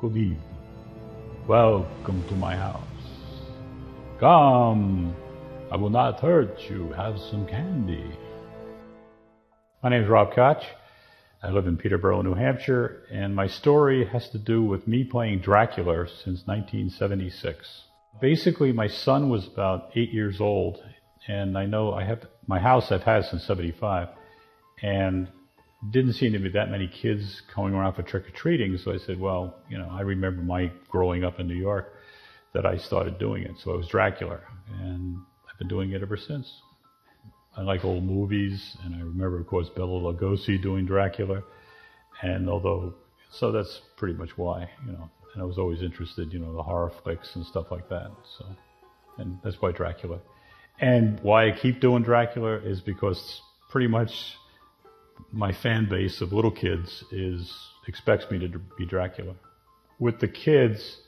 Good evening. Welcome to my house. Come, I will not hurt you. Have some candy. My name is Rob Koch. I live in Peterborough, New Hampshire, and my story has to do with me playing Dracula since 1976. Basically, my son was about eight years old, and I know I have my house I've had since 75, and didn't seem to be that many kids coming around for trick or treating. So I said, well, you know, I remember my growing up in New York that I started doing it. So it was Dracula, and I've been doing it ever since. I like old movies, and I remember, of course, Bela Lugosi doing Dracula. And although, so that's pretty much why, you know. And I was always interested, you know, the horror flicks and stuff like that. So, and that's why Dracula. And why I keep doing Dracula is because pretty much my fan base of little kids is expects me to be Dracula. With the kids,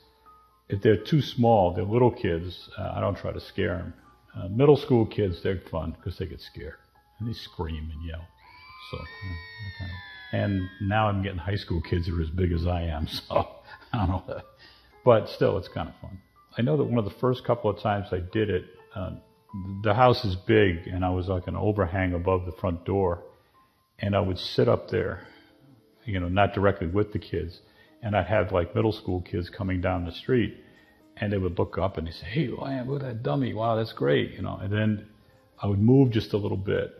if they're too small, they're little kids. Uh, I don't try to scare them. Uh, middle school kids, they're fun because they get scared and they scream and yell. So, kind of, and now I'm getting high school kids who are as big as I am. So I don't know, but still, it's kind of fun. I know that one of the first couple of times I did it, uh, the house is big, and I was like an overhang above the front door, and I would sit up there, you know, not directly with the kids, and I'd have like middle school kids coming down the street, and they would look up and they say, "Hey, wow, look at that dummy! Wow, that's great!" You know. And then I would move just a little bit,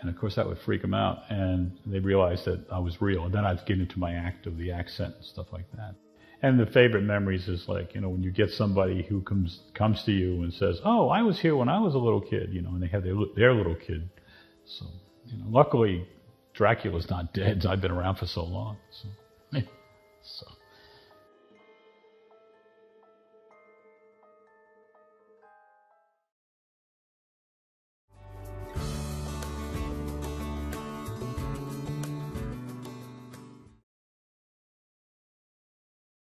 and of course that would freak them out, and they realized that I was real. And then I'd get into my act of the accent and stuff like that. And the favorite memories is like you know when you get somebody who comes comes to you and says, "Oh, I was here when I was a little kid," you know, and they have their their little kid. So you know, luckily Dracula's not dead. I've been around for so long. So, so.